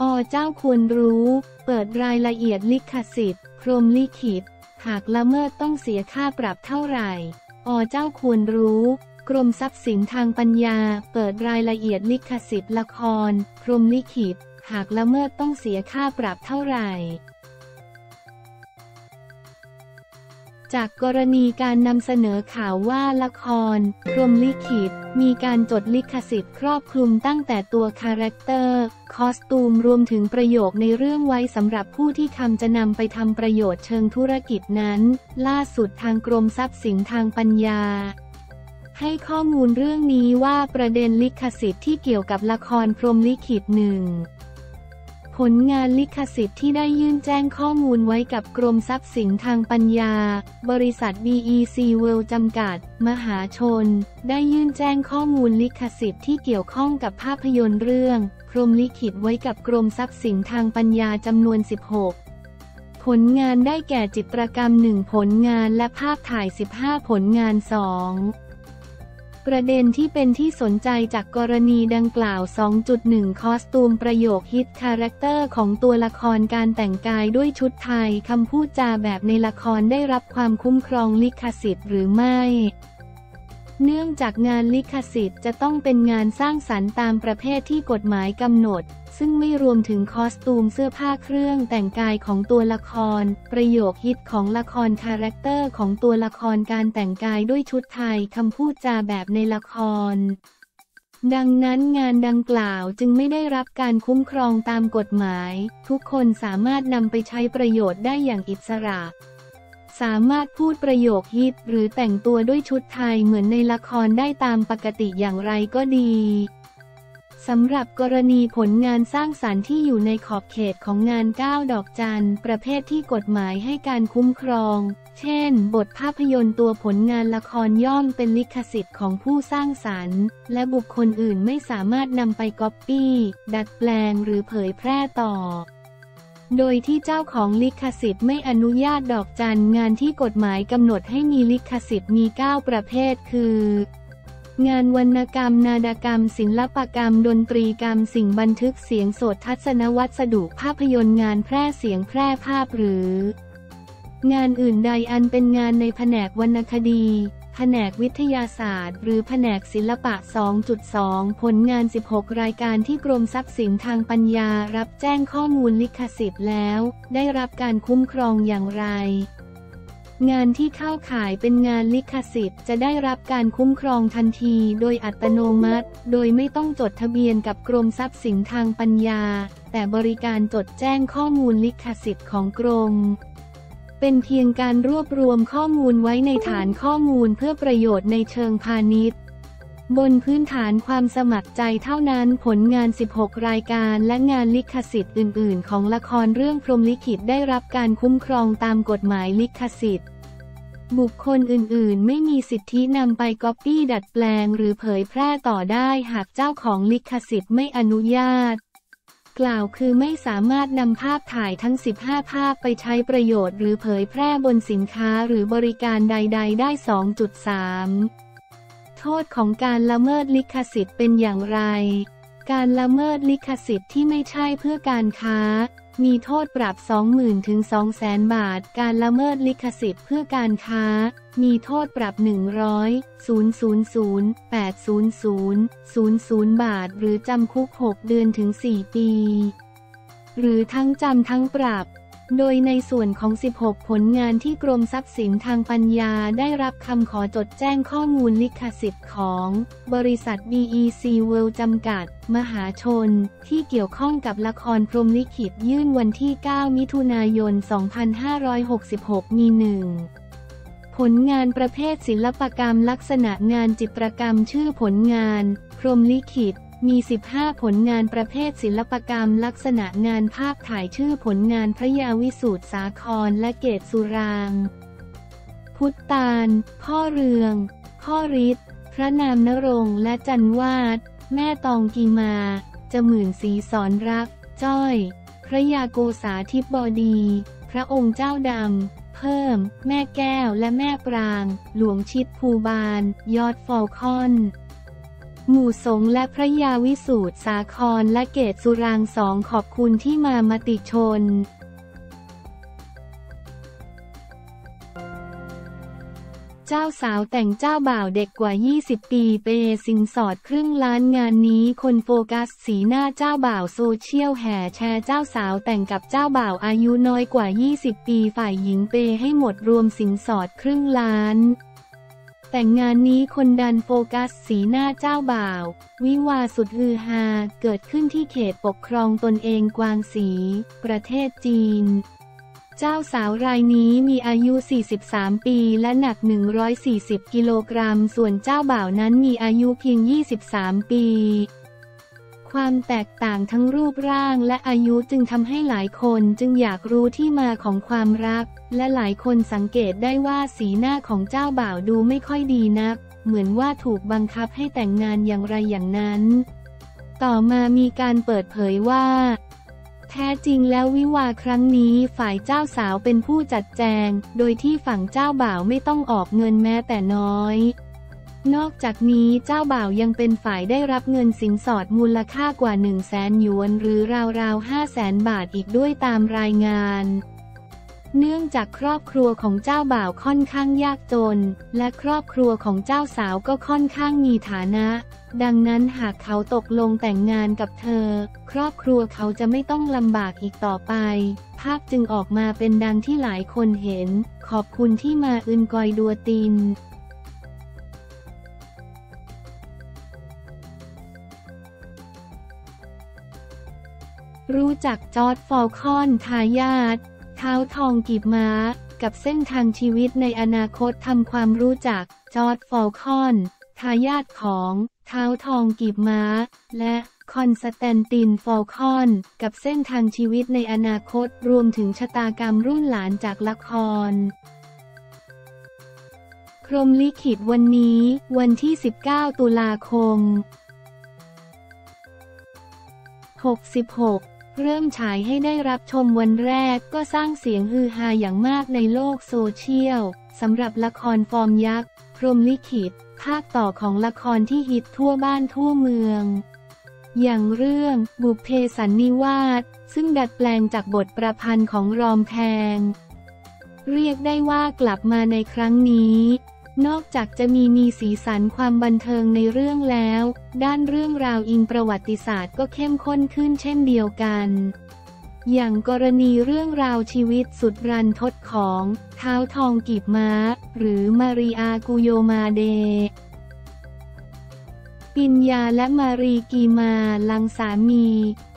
อเจ้าควรรู้ เปิดรายละเอียดลิขสิทธิ์ พรมลิขิต หากละเมิดต้องเสียค่าปรับเท่าไหร่ อเจ้าควรรู้ กรมทรัพย์สินทางปัญญา เปิดรายละเอียดลิขสิทธิ์ละคร พรมลิขิต หากละเมิดต้องเสียค่าปรับเท่าไหร่ จากกรณีการนำเสนอข่าวว่าละคร พรมลิขิต มีการจดลิขสิทธิ์ครอบคลุมตั้งแต่ตัวคาแรคเตอร์ คอสตูมรวมถึงประโยคในเรื่องไว้สำหรับผู้ที่ทำจะนำไปทำประโยชน์เชิงธุรกิจนั้น ล่าสุดทางกรมทรัพย์สินทางปัญญาให้ข้อมูลเรื่องนี้ว่าประเด็นลิขสิทธิ์ที่เกี่ยวกับละครพรหมลิขิตหนึ่ง ผลงานลิขสิทธิ์ที่ได้ยื่นแจ้งข้อมูลไว้กับกรมทรัพย์สินทางปัญญา บริษัท BEC World จำกัด มหาชน ได้ยื่นแจ้งข้อมูลลิขสิทธิ์ที่เกี่ยวข้องกับภาพยนตร์เรื่อง พรหมลิขิตไว้กับกรมทรัพย์สินทางปัญญาจำนวน 16ผลงานได้แก่จิตรกรรม 1 ผลงานและภาพถ่าย 15 ผลงาน 2 ประเด็นที่เป็นที่สนใจจากกรณีดังกล่าว 2.1 คอสตูมประโยคฮิตคาแรคเตอร์ของตัวละครการแต่งกายด้วยชุดไทยคำพูดจาแบบในละครได้รับความคุ้มครองลิขสิทธิ์หรือไม่ เนื่องจากงานลิขสิทธิ์จะต้องเป็นงานสร้างสรรค์ตามประเภทที่กฎหมายกำหนด ซึ่งไม่รวมถึงคอสตูมเสื้อผ้าเครื่องแต่งกายของตัวละคร ประโยคฮิตของละครคาแรคเตอร์ของตัวละครการแต่งกายด้วยชุดไทยคำพูดจาแบบในละคร ดังนั้นงานดังกล่าวจึงไม่ได้รับการคุ้มครองตามกฎหมาย ทุกคนสามารถนำไปใช้ประโยชน์ได้อย่างอิสระ สามารถพูดประโยคฮิตหรือแต่งตัวด้วยชุดไทยเหมือนในละครได้ตามปกติอย่างไรก็ดีสำหรับกรณีผลงานสร้างสารรค์ที่อยู่ในขอบเขตของงาน9ดอกจันประเภทที่กฎหมายให้การคุ้มครอง เช่น บทภาพยนตร์ตัวผลงานละครย่อมเป็นลิขสิทธิ์ของผู้สร้างสรรค์ และบุคคลอื่นไม่สามารถนำไปก๊อปปี้ ดัดแปลงหรือเผยแพร่ต่อ โดยที่เจ้าของลิขสิทธิ์ไม่อนุญาตดอกจันงานที่กฎหมายกำหนดให้มีลิขสิทธิ์มี 9 ประเภทคือ งานวรรณกรรม นาฏกรรม ศิลปกรรม ดนตรีกรรม สิ่งบันทึกเสียงสดทัศนวัสดุภาพยนตร์งานแพร่เสียงแพร่ภาพหรือ งานอื่นใดอันเป็นงานในแผนกวรรณคดี แผนกวิทยาศาสตร์ หรือแผนกศิลปะ 2.2 ผลงาน 16 รายการที่กรมทรัพย์สินทางปัญญารับแจ้งข้อมูลลิขสิทธิ์แล้ว ได้รับการคุ้มครองอย่างไร งานที่เข้าขายเป็นงานลิขสิทธิ์ จะได้รับการคุ้มครองทันทีโดยอัตโนมัติ โดยไม่ต้องจดทะเบียนกับกรมทรัพย์สินทางปัญญา แต่บริการจดแจ้งข้อมูลลิขสิทธิ์ของกรม เป็นเพียงการรวบรวมข้อมูลไว้ในฐานข้อมูลเพื่อประโยชน์ในเชิงพาณิชย์ บนพื้นฐานความสมัครใจเท่านั้นผลงาน 16 รายการและงานลิขสิทธิ์อื่น ๆ ของละครเรื่องพรมลิขิตได้รับการคุ้มครองตามกฎหมายลิขสิทธิ์ บุคคลอื่น ๆ ไม่มีสิทธินำไปก๊อปปี้ดัดแปลง หรือเผยแพร่ต่อได้หากเจ้าของลิขสิทธิ์ไม่อนุญาต กล่าวคือไม่สามารถนำภาพถ่ายทั้ง 15 ภาพไปใช้ประโยชน์หรือเผยแพร่บนสินค้าหรือบริการใด ๆ ได้ 2.3 โทษของการละเมิดลิขสิทธิ์เป็นอย่างไร การละเมิดลิขสิทธิ์ที่ไม่ใช่เพื่อการค้า มีโทษปรับ 20,000 ถึง 200,000 บาท การละเมิดลิขสิทธิ์เพื่อการค้า มีโทษปรับ 100 000 800 00 บาท หรือจำคุก 6 เดือนถึง 4 ปี หรือทั้งจำทั้งปรับ โดยในส่วนของ 16 ผลงานที่กรมทรัพย์สินทางปัญญาได้รับคำขอจดแจ้งข้อมูลลิขสิทธิ์ของ บริษัท BEC World จำกัด มหาชน ที่เกี่ยวข้องกับละครพรมลิขิตยื่นวันที่ 9 มิถุนายน 2566 มีหนึ่งผลงานประเภทศิลปกรรมลักษณะงานจิตรกรรมชื่อผลงาน พรมลิขิต มี 15 ผลงานประเภทศิลปกรรมลักษณะงานภาพถ่ายชื่อผลงานพระยาวิสูตรสาครและเกตสุราง พุทธานพ่อเรือง พ่อฤทธิ์พระนามนรงและจันวาด แม่ตองกีมาจมื่นสีสอนรัก จ้อย พระยาโกษาทิพบดี พระองค์เจ้าดำ เพิ่ม แม่แก้วและแม่ปราง หลวงชิดภูบาล ยอดฟอลคอน หมู่สงและพระยาวิสูตรสาครและเกตสุรางสองขอบคุณที่มามติชนเจ้าสาวแต่งเจ้าบ่าวเด็กกว่า 20 ปีเปสินสอดครึ่งล้านงานนี้คนโฟกัสสีหน้าเจ้าบ่าวโซเชียลแห่แชร์เจ้าสาวแต่งกับเจ้าบ่าวอายุน้อยกว่า 20 ปีฝ่ายหญิงเปให้หมดรวมสินสอดครึ่งล้าน แต่งงานนี้คนดันโฟกัสสีหน้าเจ้าบ่าว วิวาสุดฮือฮาเกิดขึ้นที่เขตปกครองตนเองกวางสี ประเทศจีน เจ้าสาวรายนี้มีอายุ 43 ปีและหนัก 140 กิโลกรัม ส่วนเจ้าบ่าวนั้นมีอายุเพียง 23 ปี ความแตกต่างทั้งรูปร่างและอายุจึงทำให้หลายคนจึงอยากรู้ที่มาของความรัก และหลายคนสังเกตได้ว่าสีหน้าของเจ้าบ่าวดูไม่ค่อยดีนัก เหมือนว่าถูกบังคับให้แต่งงานอย่างไรอย่างนั้น ต่อมามีการเปิดเผยว่า แท้จริงแล้ววิวาครั้งนี้ฝ่ายเจ้าสาวเป็นผู้จัดแจง โดยที่ฝั่งเจ้าบ่าวไม่ต้องออกเงินแม้แต่น้อย นอกจากนี้เจ้าบ่าวยังเป็นฝ่ายได้รับเงินสินสอดมูลค่ากว่า 1 0 0 0 0แสนหยวน หรือราวๆ 5 0 0แสนบาทอีกด้วยตามรายงาน เนื่องจากครอบครัวของเจ้าบ่าวค่อนข้างยากจน และครอบครัวของเจ้าสาวก็ค่อนข้างมีฐานะ ดังนั้นหากเขาตกลงแต่งงานกับเธอ ครอบครัวเขาจะไม่ต้องลำบากอีกต่อไป ภาพจึงออกมาเป็นดังที่หลายคนเห็น ขอบคุณที่มาอึนกอยดัวติน รู้จักจอร์ดฟอลคอนทายาทท้าวทองกีบม้า กับเส้นทางชีวิตในอนาคตทำความรู้จักจอร์จฟอลคอนทายาทของท้าวทองกีบม้า และคอนสแตนตินฟอลคอน กับเส้นทางชีวิตในอนาคตรวมถึงชะตากรรมรุ่นหลานจากละคร พรหมลิขิตวันนี้วันที่ 19 ตุลาคม 66 เริ่มฉายให้ได้รับชมวันแรกก็สร้างเสียงฮือฮาอย่างมากในโลกโซเชียลสำหรับละครฟอร์มยักษ์ พรหมลิขิต ภาคต่อของละครที่ฮิตทั่วบ้านทั่วเมือง อย่างเรื่องบุพเพสันนิวาสซึ่งดัดแปลงจากบทประพันธ์ของรอมแพง เรียกได้ว่ากลับมาในครั้งนี้ นอกจากจะมีมีสีสันความบันเทิงในเรื่องแล้ว ด้านเรื่องราวอิงประวัติศาสตร์ก็เข้มข้นขึ้นเช่นเดียวกัน อย่างกรณีเรื่องราวชีวิตสุดรันทดของท้าวทองกีบม้า หรือมารีอากูโยมาร์เดปิญญาและมารีกีมาร์หลังสามี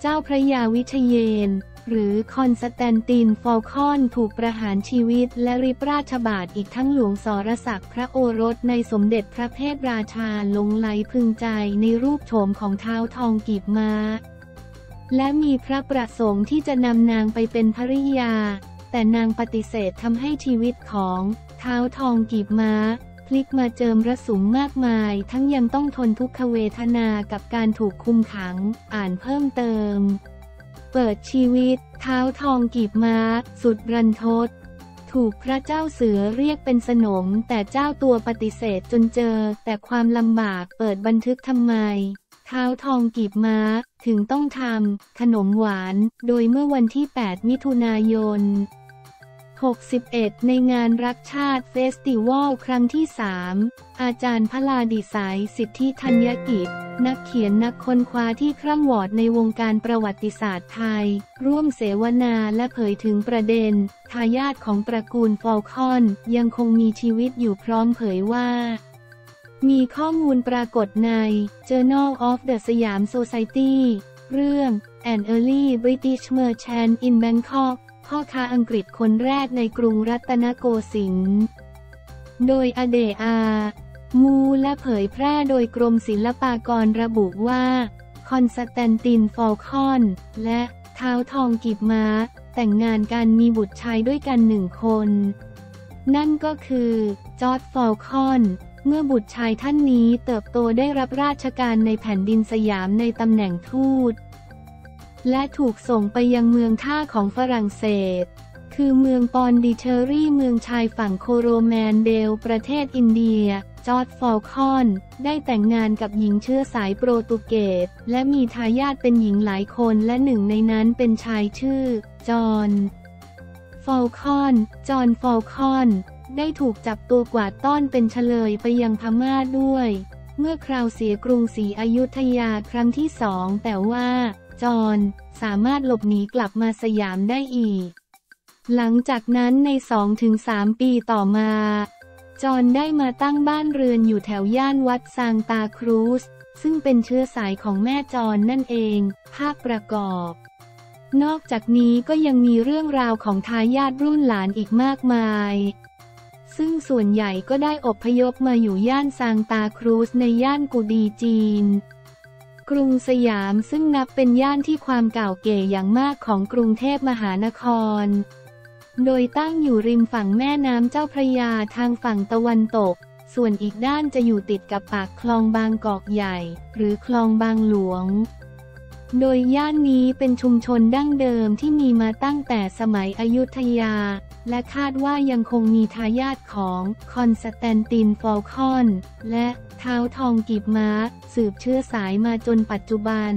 เจ้าพระยาวิชเยนทร์ หรือคอนสแตนตินฟอลคอนถูกประหารชีวิตและริบราชบาตรอีกทั้งหลวงสรศักดิ์พระโอรสในสมเด็จพระเพทราชาลงไหลพึงใจในรูปโฉมของเท้าทองกีบม้า และมีพระประสงค์ที่จะนำนางไปเป็นภริยา แต่นางปฏิเสธทำให้ชีวิตของเท้าทองกีบม้าพลิกมาเจิมระสุมมากมาย ทั้งยังต้องทนทุกขเวทนากับการถูกคุมขัง อ่านเพิ่มเติม เปิดชีวิต เท้าทองกีบม้า สุดรันทด ถูกพระเจ้าเสือเรียกเป็นสนม แต่เจ้าตัวปฏิเสธจนเจอ แต่ความลำบากเปิดบันทึกทำไม ท้าวทองกีบม้า ถึงต้องทำขนมหวาน โดยเมื่อวันที่ 8 มิถุนายน61 ในงานรักชาติเฟสติวัลครั้งที่ 3 อาจารย์พลาดิศัยสิทธิธัญกิจนักเขียนนักค้นคว้าที่คร่ำหวอดในวงการประวัติศาสตร์ไทย ร่วมเสวนาและเผยถึงประเด็น ทายาทของตระกูลฟอลคอน ยังคงมีชีวิตอยู่พร้อมเผยว่า มีข้อมูลปรากฏใน Journal of the Siam Society เรื่อง An Early British Merchant in Bangkok พ่อค้าอังกฤษคนแรกในกรุงรัตนโกสินทร์โดยอเดย์ มัวร์และเผยแพร่โดยกรมศิลปากรระบุว่า คอนสแตนตินฟอลคอน และท้าวทองกีบม้า แต่งงานกันมีบุตรชายด้วยกันหนึ่งคน นั่นก็คือ จอร์จฟอลคอนเมื่อบุตรชายท่านนี้เติบโตได้รับราชการในแผ่นดินสยามในตำแหน่งทูต และถูกส่งไปยังเมืองท่าของฝรั่งเศส คือเมืองปอนดิเชอรี่เมืองชายฝั่งโคโรแมนเดล ประเทศอินเดีย จอร์จฟอลคอน ได้แต่งงานกับหญิงเชื้อสายโปรตุเกส และมีทายาทเป็นหญิงหลายคนและหนึ่งในนั้นเป็นชายชื่อ จอห์นฟอลคอน จอห์นฟอลคอน ได้ถูกจับตัวกวาดต้อนเป็นเชลยไปยังพม่าด้วย เมื่อคราวเสียกรุงศรีอยุธยาครั้งที่สองแต่ว่า จอห์นสามารถหลบหนีกลับมาสยามได้อีก หลังจากนั้นใน 2-3 ปีต่อมา จอห์นได้มาตั้งบ้านเรือนอยู่แถวย่านวัดซางตาครูส ซึ่งเป็นเชื้อสายของแม่จอนนั่นเอง ภาคประกอบ นอกจากนี้ก็ยังมีเรื่องราวของทายาทรุ่นหลานอีกมากมาย ซึ่งส่วนใหญ่ก็ได้อบพยพมาอยู่ย่านซางตาครูสในย่านกูดีจีนกรุงสยามซึ่งนับเป็นย่านที่ความเก่าเก๋อย่างมากของกรุงเทพมหานคร โดยตั้งอยู่ริมฝั่งแม่น้ำเจ้าพระยาทางฝั่งตะวันตก ส่วนอีกด้านจะอยู่ติดกับปากคลองบางกอกใหญ่ หรือคลองบางหลวง โดยย่านนี้เป็นชุมชนดั้งเดิมที่มีมาตั้งแต่สมัยอยุธยา และคาดว่ายังคงมีทายาทของคอนสแตนตินฟอลคอน และท้าวทองกีบม้า สืบเชื้อสายมาจนปัจจุบัน